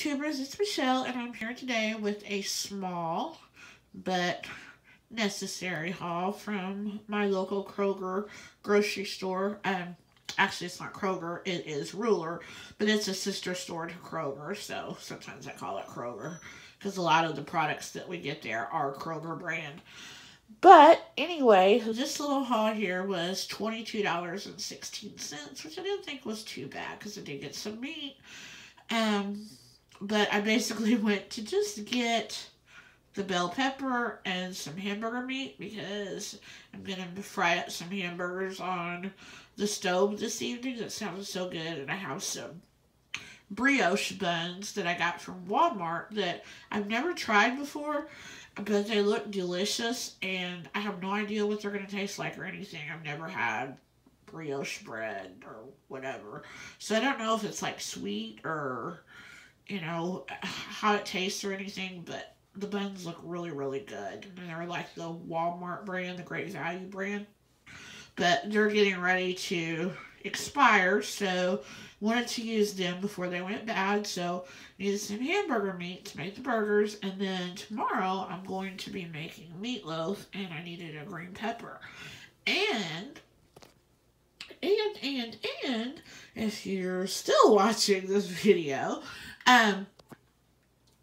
YouTubers, it's Michelle, and I'm here today with a small but necessary haul from my local Kroger grocery store. Um, actually, it's not Kroger, it is Ruler, but it's a sister store to Kroger, so sometimes I call it Kroger because a lot of the products that we get there are Kroger brand. But anyway, this little haul here was $22.16, which I didn't think was too bad because I did get some meat. Um, but I basically went to just get the bell pepper and some hamburger meat because I'm going to fry up some hamburgers on the stove this evening. That sounds so good. And I have some brioche buns that I got from Walmart that I've never tried before, but they look delicious. And I have no idea what they're going to taste like or anything. I've never had brioche bread or whatever. So I don't know if it's like sweet or, you know, how it tastes or anything, but the buns look really, really good. And they're like the Walmart brand, the Great Value brand. But they're getting ready to expire, so wanted to use them before they went bad. So needed some hamburger meat to make the burgers, and then tomorrow I'm going to be making meatloaf, and I needed a green pepper. And and and and if you're still watching this video, um,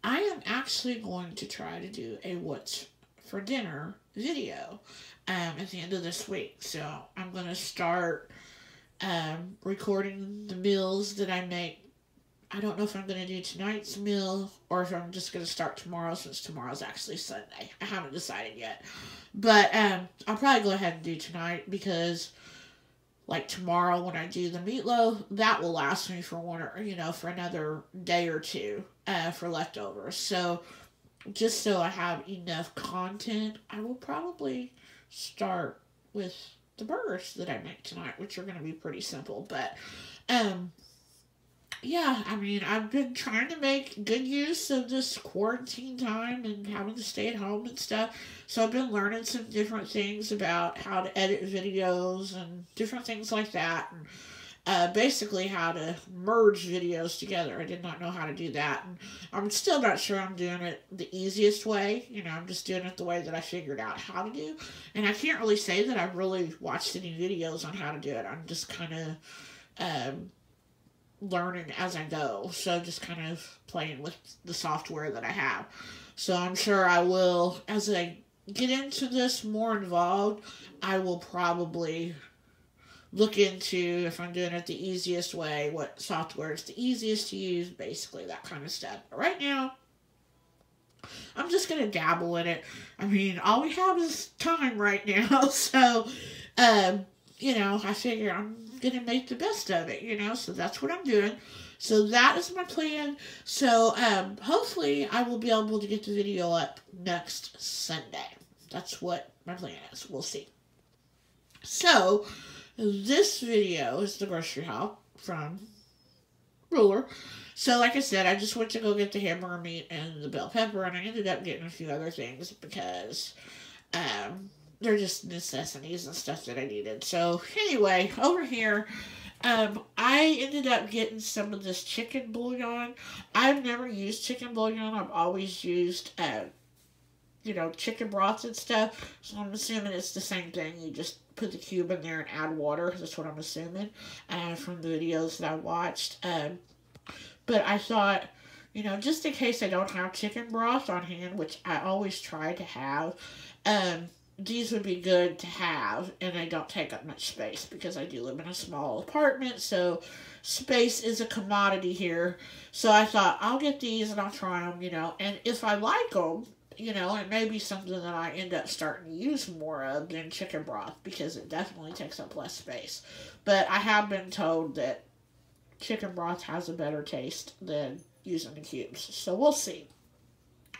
I am actually going to try to do a what's for dinner video um, at the end of this week. So I'm going to start um, recording the meals that I make. I don't know if I'm going to do tonight's meal or if I'm just going to start tomorrow since tomorrow's actually Sunday. I haven't decided yet. But um, I'll probably go ahead and do tonight because like tomorrow when I do the meatloaf, that will last me for one or you know for another day or two uh, for leftovers. So just so I have enough content, I will probably start with the burgers that I make tonight, which are going to be pretty simple. But um, yeah, I mean, I've been trying to make good use of this quarantine time and having to stay at home and stuff. So I've been learning some different things about how to edit videos and different things like that. And uh, basically how to merge videos together. I did not know how to do that. And I'm still not sure I'm doing it the easiest way. You know, I'm just doing it the way that I figured out how to do. And I can't really say that I've really watched any videos on how to do it. I'm just kind of... Um, learning as I go. So just kind of playing with the software that I have. So I'm sure I will, as I get into this more involved, I will probably look into if I'm doing it the easiest way, what software is the easiest to use, basically that kind of stuff. But right now, I'm just gonna dabble in it. I mean, all we have is time right now, so um, you know, I figure I'm gonna make the best of it, you know, so that's what I'm doing. So that is my plan. So um, hopefully I will be able to get the video up next Sunday. That's what my plan is. We'll see. So this video is the grocery haul from Ruler. So like I said, I just went to go get the hamburger meat and the bell pepper, and I ended up getting a few other things because um, they're just necessities and stuff that I needed. So anyway, over here, um, I ended up getting some of this chicken bouillon. I've never used chicken bouillon. I've always used, uh, you know, chicken broth and stuff. So I'm assuming it's the same thing. You just put the cube in there and add water. That's what I'm assuming uh, from the videos that I watched. Um, but I thought, you know, just in case I don't have chicken broth on hand, which I always try to have, um, these would be good to have and they don't take up much space because I do live in a small apartment so space is a commodity here. So I thought I'll get these and I'll try them you know and if I like them you know it may be something that I end up starting to use more of than chicken broth because it definitely takes up less space. But I have been told that chicken broth has a better taste than using the cubes so we'll see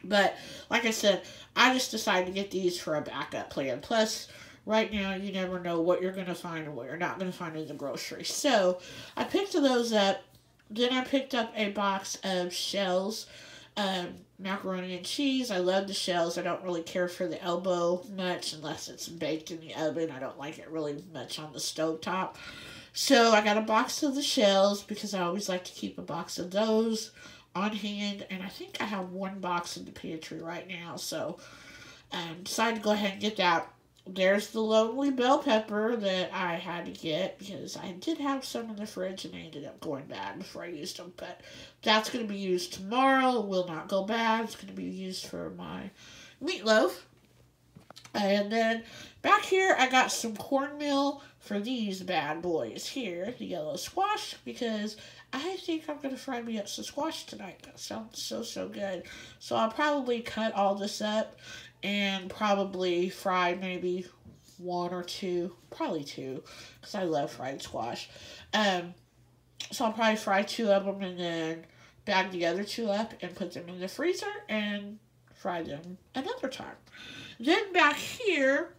but like I said, I just decided to get these for a backup plan. Plus, right now you never know what you're going to find and what you're not going to find in the grocery. So I picked those up. Then I picked up a box of shells, um, macaroni and cheese. I love the shells. I don't really care for the elbow much unless it's baked in the oven. I don't like it really much on the stove top. So I got a box of the shells because I always like to keep a box of those on hand, and I think I have one box in the pantry right now, so um, decided to go ahead and get that. There's the lonely bell pepper that I had to get because I did have some in the fridge and they ended up going bad before I used them. But that's going to be used tomorrow. Will not go bad. It's going to be used for my meatloaf. And then back here, I got some cornmeal for these bad boys here, the yellow squash, because I think I'm going to fry me up some squash tonight. That sounds so, so good. So I'll probably cut all this up and probably fry maybe one or two, probably two, because I love fried squash. Um, so I'll probably fry two of them and then bag the other two up and put them in the freezer and fry them another time. Then back here,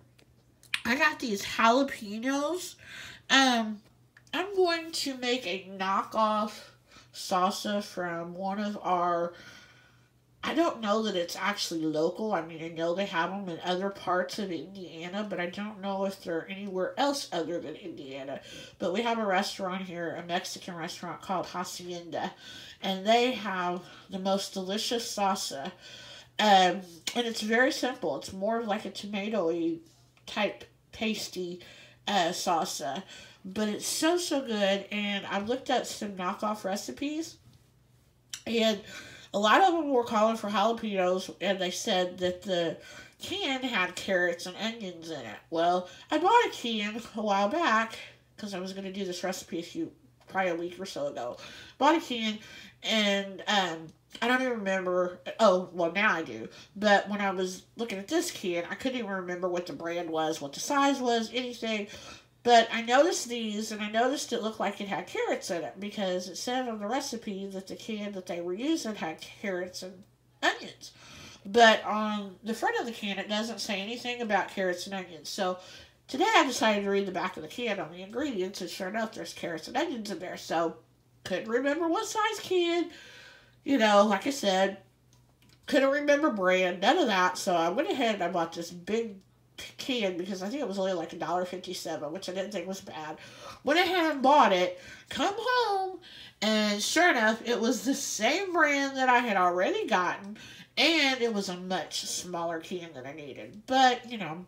I got these jalapenos. Um, I'm going to make a knockoff salsa from one of our I don't know that it's actually local. I mean, I know they have them in other parts of Indiana, but I don't know if they're anywhere else other than Indiana. But we have a restaurant here, a Mexican restaurant called Hacienda, and they have the most delicious salsa. Um, and it's very simple. It's more of like a tomatoey type pasty uh, salsa, but it's so so good. And I've looked at some knockoff recipes, and a lot of them were calling for jalapenos, and they said that the can had carrots and onions in it. Well, I bought a can a while back because I was going to do this recipe a few, probably a week or so ago. Bought a can, and um, I don't even remember. Oh, well, now I do. But when I was looking at this can, I couldn't even remember what the brand was, what the size was, anything. But I noticed these, and I noticed it looked like it had carrots in it because it said on the recipe that the can that they were using had carrots and onions. But on the front of the can, it doesn't say anything about carrots and onions. So today I decided to read the back of the can on the ingredients, and sure enough, there's carrots and onions in there. So couldn't remember what size can. You know, like I said, couldn't remember brand, none of that. So I went ahead and I bought this big can because I think it was only like a dollar fifty seven, which I didn't think was bad. Went ahead and bought it, come home, and sure enough, it was the same brand that I had already gotten, and it was a much smaller can than I needed. But you know,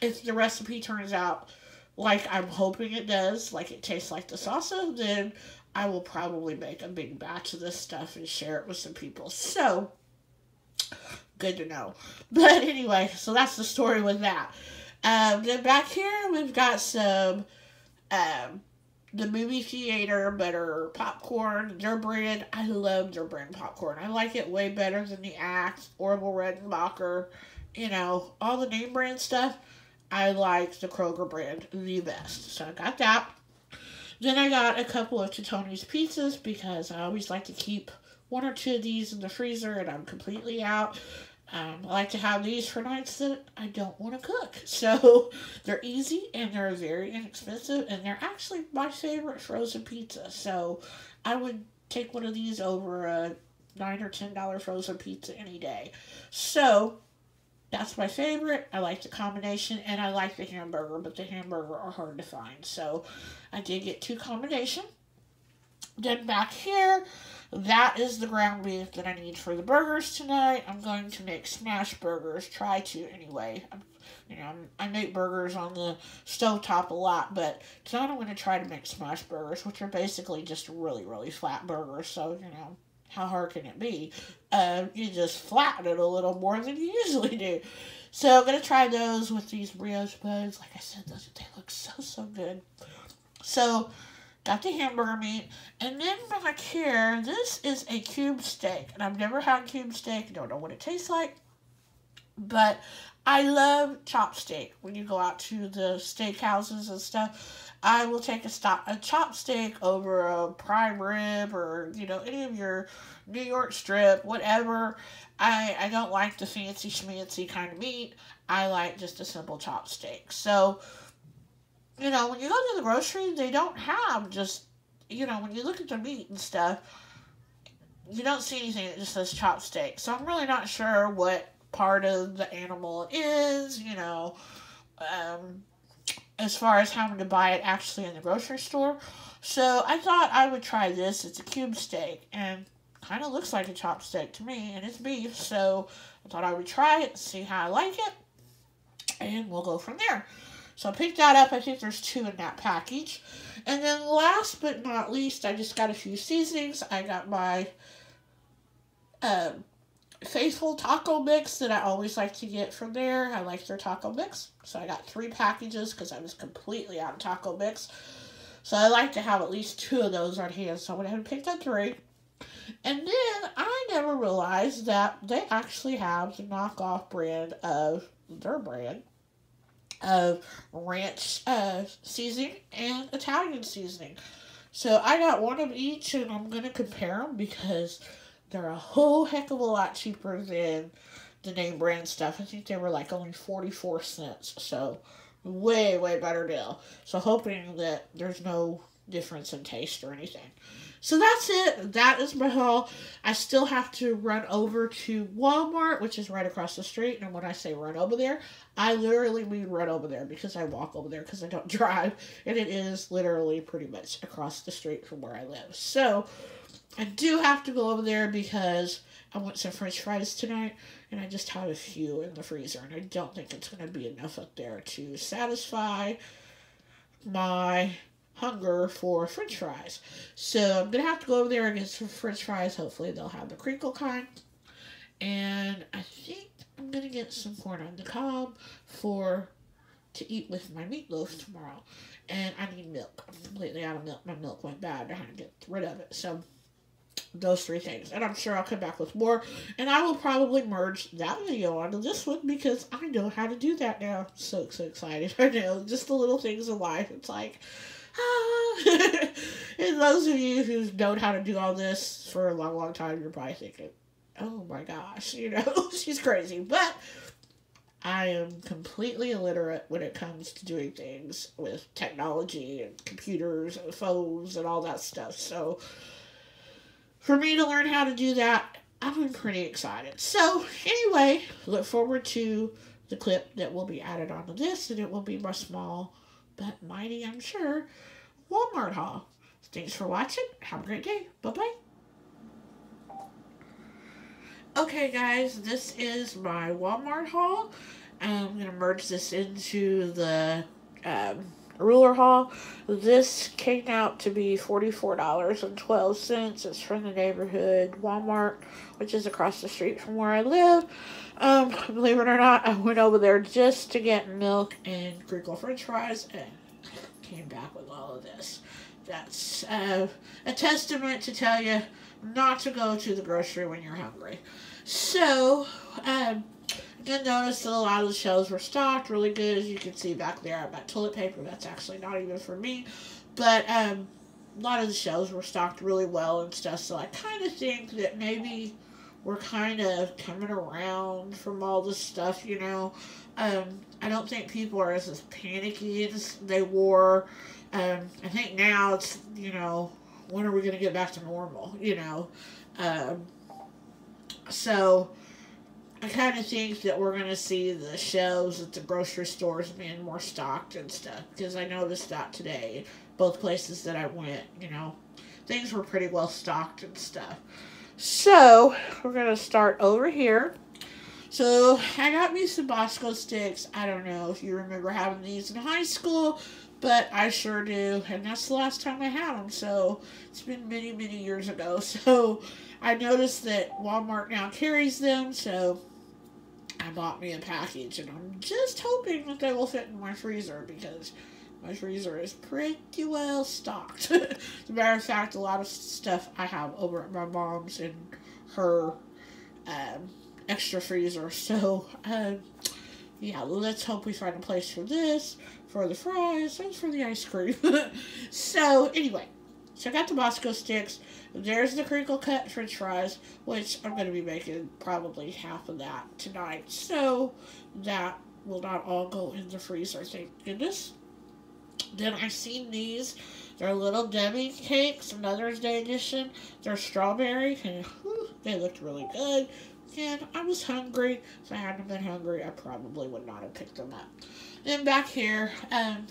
if the recipe turns out like I'm hoping it does, like it tastes like the salsa, then I will probably make a big batch of this stuff and share it with some people. So good to know. But anyway, so that's the story with that. Um, then back here, we've got some um, the movie theater butter popcorn, their brand. I love their brand popcorn. I like it way better than the Axe, Orville Redenbacher, you know, all the name brand stuff. I like the Kroger brand the best. So I got that. Then I got a couple of Totino's pizzas because I always like to keep one or two of these in the freezer and I'm completely out. Um, I like to have these for nights that I don't want to cook. So they're easy and they're very inexpensive and they're actually my favorite frozen pizza. So I would take one of these over a nine or ten dollar frozen pizza any day. So that's my favorite. I like the combination and I like the hamburger, but the hamburger are hard to find. So I did get two combination. Then back here, that is the ground beef that I need for the burgers tonight. I'm going to make smash burgers. Try to anyway. I'm, you know, I make burgers on the stove top a lot, but tonight I'm going to try to make smash burgers, which are basically just really, really flat burgers. So, you know, how hard can it be? Uh, you just flatten it a little more than you usually do. So I'm going to try those with these brioche buns. Like I said, those, they look so, so good. So got the hamburger meat, and then back here, this is a cube steak, and I've never had cube steak, don't know what it tastes like, but I love chop steak. When you go out to the steak houses and stuff, I will take a stop a chop steak over a prime rib or you know any of your New York strip, whatever. I I don't like the fancy schmancy kind of meat. I like just a simple chop steak. So you know, when you go to the grocery, they don't have just, you know, when you look at the meat and stuff, you don't see anything that just says chop steak. So I'm really not sure what part of the animal it is, you know, um, as far as having to buy it actually in the grocery store. So I thought I would try this. It's a cube steak and kind of looks like a chop steak to me, and it's beef, so I thought I would try it, see how I like it, and we'll go from there. So I picked that up. I think there's two in that package. And then last but not least, I just got a few seasonings. I got my um, Faithful Taco Mix that I always like to get from there. I like their taco mix. So I got three packages because I was completely out of taco mix. So I like to have at least two of those on hand. So I went ahead and picked up three. And then I never realized that they actually have the knockoff brand of their brand of ranch uh, seasoning and Italian seasoning. So I got one of each and I'm going to compare them because they're a whole heck of a lot cheaper than the name brand stuff. I think they were like only 44 cents. So way, way better deal. So hoping that there's no difference in taste or anything. So that's it. That is my haul. I still have to run over to Walmart, which is right across the street. And when I say run over there, I literally mean run over there because I walk over there because I don't drive. And it is literally pretty much across the street from where I live. So I do have to go over there because I want some french fries tonight. And I just have a few in the freezer. And I don't think it's going to be enough up there to satisfy my hunger for french fries. So I'm going to have to go over there and get some french fries. Hopefully they'll have the crinkle kind. And I think I'm going to get some corn on the cob for to eat with my meatloaf tomorrow. And I need milk. I'm completely out of milk. My milk went bad. I had to get rid of it. So those three things. And I'm sure I'll come back with more. And I will probably merge that video onto this one because I know how to do that now. So, so excited. I know. Just the little things in life. It's like, ah. and those of you who've known how to do all this for a long, long time, you're probably thinking, oh my gosh, you know, she's crazy. But I am completely illiterate when it comes to doing things with technology and computers and phones and all that stuff. So for me to learn how to do that, I'm pretty excited. So anyway, look forward to the clip that will be added onto this, and it will be my small but mighty, I'm sure, Walmart haul. Thanks for watching. Have a great day. Bye-bye. Okay, guys, this is my Walmart haul. I'm going to merge this into the um, ruler haul. This came out to be $44.12. It's from the neighborhood Walmart, which is across the street from where I live. Um, believe it or not, I went over there just to get milk and crinkle french fries and came back with all of this. That's uh, a testament to tell you not to go to the grocery when you're hungry. So, um, did notice that a lot of the shelves were stocked really good. As you can see back there, I've got toilet paper. That's actually not even for me. But um, a lot of the shelves were stocked really well and stuff. So I kind of think that maybe we're kind of coming around from all this stuff, you know. Um, I don't think people are as, as panicky as they were. Um, I think now it's, you know, when are we going to get back to normal, you know. Um, so I kind of think that we're going to see the shelves at the grocery stores being more stocked and stuff. Because I noticed that today, both places that I went, you know, things were pretty well stocked and stuff. So, we're going to start over here. So, I got me some Bosco sticks. I don't know if you remember having these in high school, but I sure do. And that's the last time I had them. So, it's been many, many years ago. So, I noticed that Walmart now carries them. So, I bought me a package. And I'm just hoping that they will fit in my freezer because my freezer is pretty well stocked. As a matter of fact, a lot of stuff I have over at my mom's in her um, extra freezer. So, um, yeah, let's hope we find a place for this, for the fries, and for the ice cream. so, anyway, so I got the Bosco sticks. There's the crinkle cut french fries, which I'm going to be making probably half of that tonight. So, that will not all go in the freezer, thank goodness. Then I seen these. They're little Debbie cakes, Mother's Day edition. They're strawberry, and whew, they looked really good. And I was hungry. If I hadn't been hungry, I probably would not have picked them up. Then back here, um,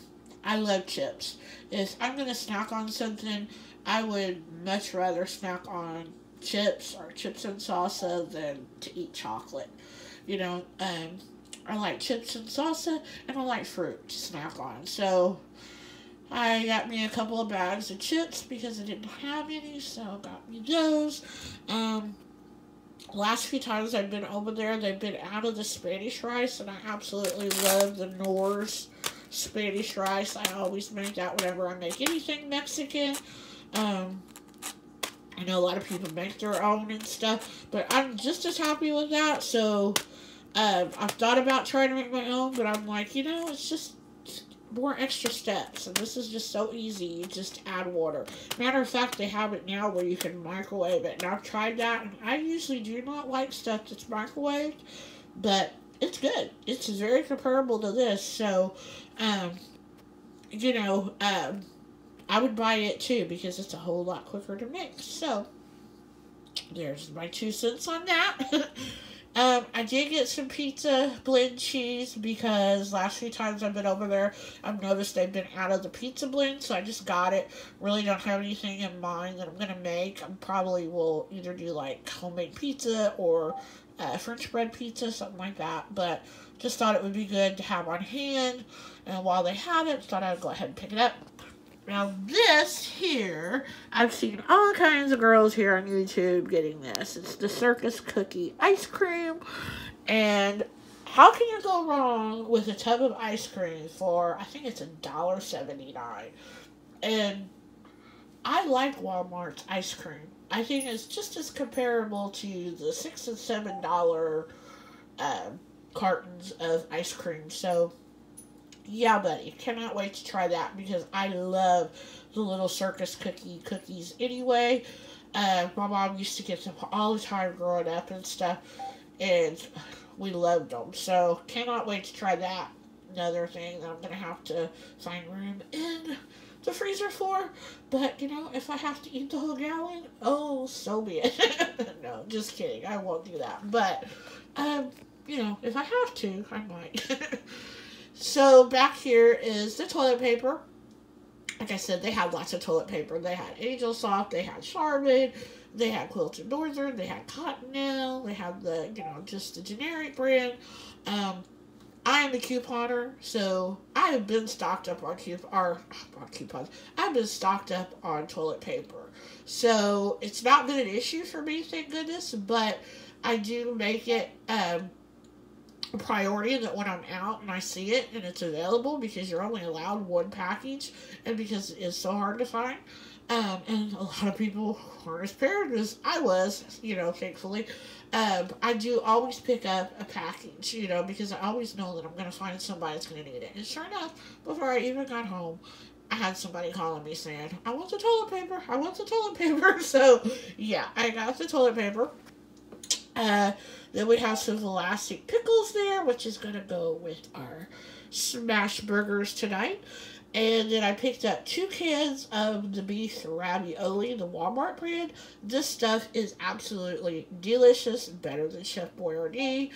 I love chips. If I'm going to snack on something, I would much rather snack on chips or chips and salsa than to eat chocolate. You know, um, I like chips and salsa, and I like fruit to snack on. So I got me a couple of bags of chips because I didn't have any, so I got me those. Um, last few times I've been over there, they've been out of the Spanish rice, and I absolutely love the Knorr's Spanish rice. I always make that whenever I make anything Mexican. Um, I know a lot of people make their own and stuff, but I'm just as happy with that. So um, I've thought about trying to make my own, but I'm like, you know, it's just more extra steps, and this is just so easy. You just add water. Matter of fact, they have it now where you can microwave it, and I've tried that. And I usually do not like stuff that's microwaved, but it's good. It's very comparable to this, so, um, you know, um, I would buy it too because it's a whole lot quicker to mix. So, there's my two cents on that. Um, I did get some pizza blend cheese because last few times I've been over there, I've noticed they've been out of the pizza blend, so I just got it. Really don't have anything in mind that I'm gonna make. I probably will either do like homemade pizza or uh, French bread pizza, something like that. But just thought it would be good to have on hand. And while they had it, thought I'd go ahead and pick it up. Now this here, I've seen all kinds of girls here on YouTube getting this. It's the Circus Cookie Ice Cream. And how can you go wrong with a tub of ice cream for, I think it's a dollar seventy nine. And I like Walmart's ice cream. I think it's just as comparable to the six and seven dollar uh, cartons of ice cream. So yeah, buddy, cannot wait to try that because I love the little circus cookie cookies anyway. Uh, my mom used to get them all the time growing up and stuff, and we loved them. So, cannot wait to try that. Another thing that I'm going to have to find room in the freezer for. But, you know, if I have to eat the whole gallon, oh, so be it. no, just kidding. I won't do that. But, um, you know, if I have to, I might. So back here is the toilet paper. Like I said, they had lots of toilet paper. They had Angel Soft, they had Charmin, they had Quilted Northern, they had Cottonelle, they had the, you know, just the generic brand. Um, I am a couponer, so I have been stocked up on coupon, or, on coupons. I've been stocked up on toilet paper. So it's not been an issue for me, thank goodness, but I do make it, um, priority that when I'm out and I see it and it's available because you're only allowed one package and because it's so hard to find. Um, and a lot of people aren't as prepared as I was, you know, thankfully. Um, I do always pick up a package, you know, because I always know that I'm going to find somebody that's going to need it. And sure enough, before I even got home, I had somebody calling me saying, I want the toilet paper. I want the toilet paper. So, yeah, I got the toilet paper. Uh, then we have some Vlasic pickles there, which is going to go with our smash burgers tonight. And then I picked up two cans of the beef ravioli, the Walmart brand. This stuff is absolutely delicious, better than Chef Boyardee.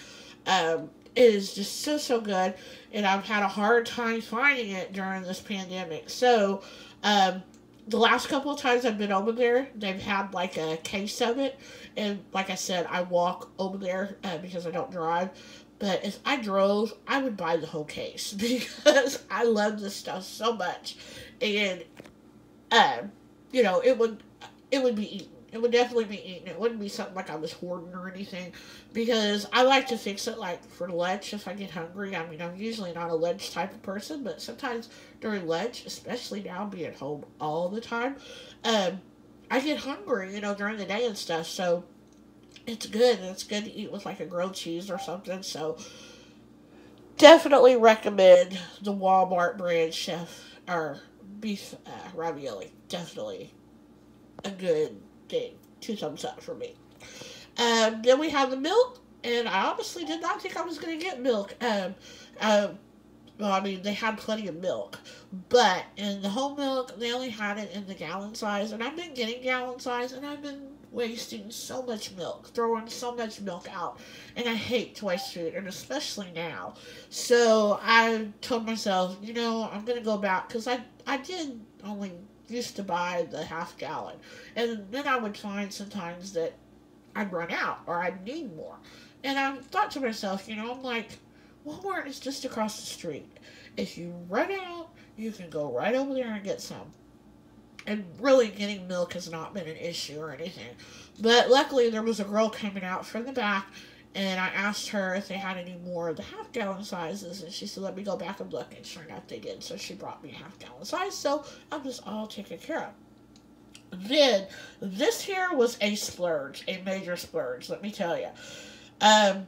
Um, it is just so, so good. And I've had a hard time finding it during this pandemic. So, um, the last couple of times I've been over there, they've had like a case of it. And like I said, I walk over there uh, because I don't drive. But if I drove, I would buy the whole case because I love this stuff so much. And, uh, you know, it would it would be eaten. It would definitely be eaten. It wouldn't be something like I was hoarding or anything. Because I like to fix it like for lunch if I get hungry. I mean, I'm usually not a lunch type of person, but sometimes during lunch, especially now being at home all the time, um, I get hungry, you know, during the day and stuff. So it's good. It's good to eat with like a grilled cheese or something. So definitely recommend the Walmart brand chef or beef uh, ravioli. Definitely a good thing. Two thumbs up for me. Um, then we have the milk, and I honestly did not think I was going to get milk. Um, um, well, I mean, they had plenty of milk, but in the whole milk, they only had it in the gallon size, and I've been getting gallon size, and I've been wasting so much milk, throwing so much milk out, and I hate to waste food, and especially now. So I told myself, you know, I'm gonna go back because I I did only used to buy the half gallon. And then I would find sometimes that I'd run out or I'd need more. And I thought to myself, you know, I'm like, Walmart is just across the street. If you run out, you can go right over there and get some. And really, getting milk has not been an issue or anything. But luckily, there was a girl coming out from the back, and I asked her if they had any more of the half gallon sizes, and she said, Let me go back and look. And sure enough, they did. So she brought me a half gallon size, so I'm just all taken care of. Then, this here was a splurge, a major splurge, let me tell you. Um,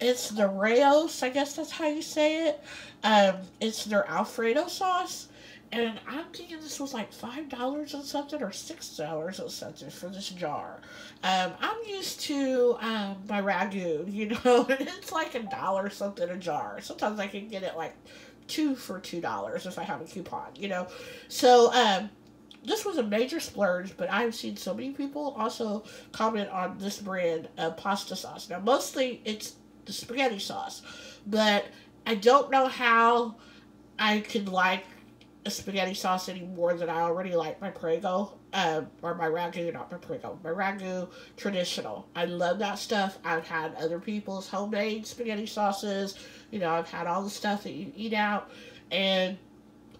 it's the Rao's, I guess that's how you say it. Um, it's their Alfredo sauce. And I'm thinking this was like five dollars or something, or six dollars or something for this jar. Um, I'm used to um, my ragu, you know, and it's like a dollar something a jar. Sometimes I can get it like two for two dollars if I have a coupon, you know. So um, this was a major splurge, but I've seen so many people also comment on this brand of pasta sauce. Now, mostly it's the spaghetti sauce, but I don't know how I could like a spaghetti sauce any more than I already like my Prego, uh, or my Ragu, not my Prego, my Ragu traditional. I love that stuff. I've had other people's homemade spaghetti sauces. You know, I've had all the stuff that you eat out, and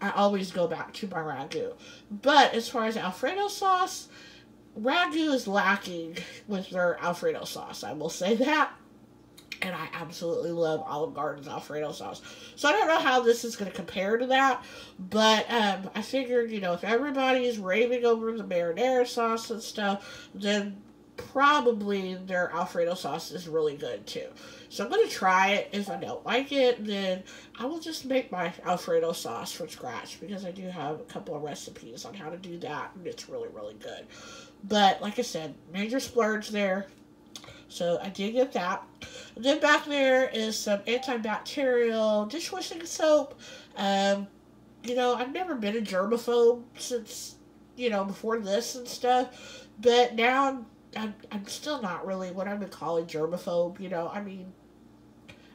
I always go back to my Ragu. But as far as Alfredo sauce, Ragu is lacking with their Alfredo sauce. I will say that and I absolutely love Olive Garden's Alfredo sauce. So I don't know how this is going to compare to that, but um, I figured, you know, if everybody is raving over the marinara sauce and stuff, then probably their Alfredo sauce is really good too. So I'm going to try it. If I don't like it, then I will just make my Alfredo sauce from scratch because I do have a couple of recipes on how to do that, and it's really, really good. But like I said, major splurge there. So I did get that. And then back there is some antibacterial dishwashing soap. Um, you know, I've never been a germaphobe since, you know, before this and stuff. But now I'm, I'm, I'm still not really what I would call a germaphobe. You know, I mean,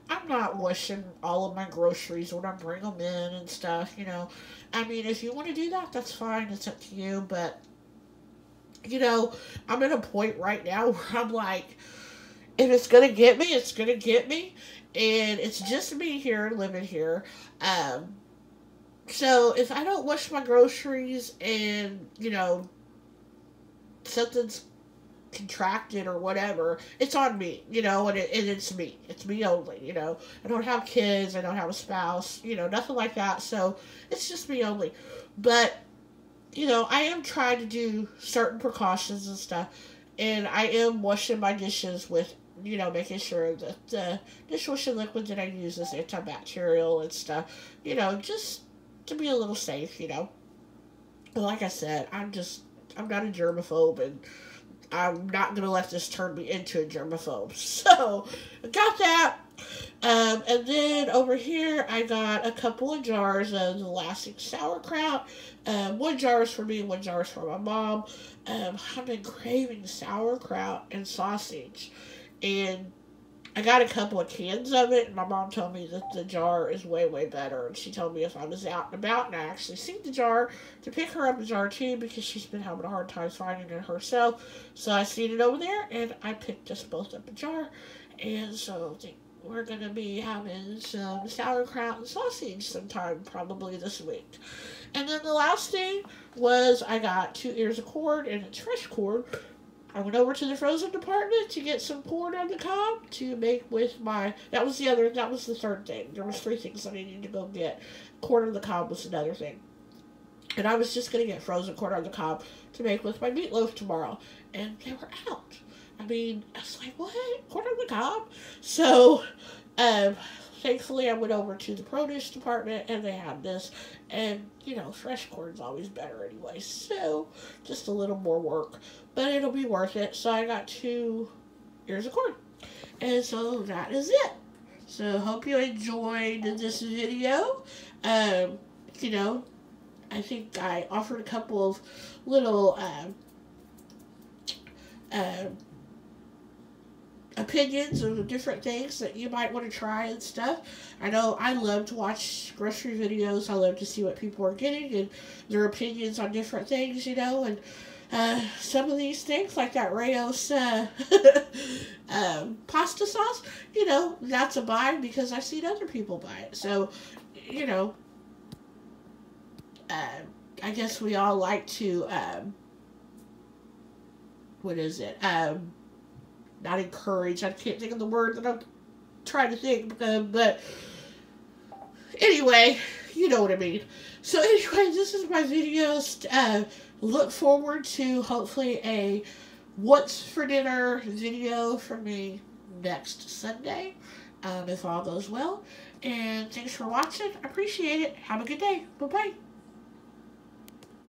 I'm not washing all of my groceries when I bring them in and stuff, you know. I mean, if you want to do that, that's fine. It's up to you. But, you know, I'm at a point right now where I'm like, if it's gonna get me, it's gonna get me. And it's just me here living here. Um, so if I don't wash my groceries and, you know, something's contracted or whatever, it's on me, you know, and, it, and it's me. It's me only, you know. I don't have kids, I don't have a spouse, you know, nothing like that. So it's just me only. But, you know, I am trying to do certain precautions and stuff. And I am washing my dishes with you know, making sure that the dishwashing liquid that I use is antibacterial and stuff, you know, just to be a little safe, you know. But like I said, I'm just, I'm not a germaphobe and I'm not going to let this turn me into a germaphobe. So, I got that. Um, and then over here, I got a couple of jars of the Lasting sauerkraut. Um, one jar is for me, one jar is for my mom. Um, I've been craving sauerkraut and sausage and I got a couple of cans of it, and my mom told me that the jar is way, way better. And she told me if I was out and about, and I actually see the jar, to pick her up a jar too, because she's been having a hard time finding it herself. So I seen it over there, and I picked us both up a jar. And so we're going to be having some sauerkraut and sausage sometime, probably this week. And then the last thing was I got two ears of corn, and it's fresh corn I went over to the frozen department to get some corn on the cob to make with my. That was the other. That was the third thing. There was three things that I needed to go get. Corn on the cob was another thing, and I was just gonna get frozen corn on the cob to make with my meatloaf tomorrow, and they were out. I mean, I was like, what? Corn on the cob? So, um, thankfully I went over to the produce department and they had this and you know fresh corn's always better anyway so just a little more work. But it'll be worth it so I got two ears of corn. And so that is it. So hope you enjoyed this video. Um you know I think I offered a couple of little uh, uh, opinions of different things that you might want to try and stuff. I know I love to watch grocery videos. I love to see what people are getting and their opinions on different things, you know, and uh, some of these things, like that Rao's uh, um, pasta sauce, you know, that's a buy because I've seen other people buy it. So, you know, uh, I guess we all like to, um, what is it? Um, not encourage. I can't think of the word that I'm trying to think, but anyway, you know what I mean. So anyway, this is my videos. Uh, look forward to hopefully a what's for dinner video for me next Sunday, um, if all goes well. And thanks for watching. I appreciate it. Have a good day. Bye-bye.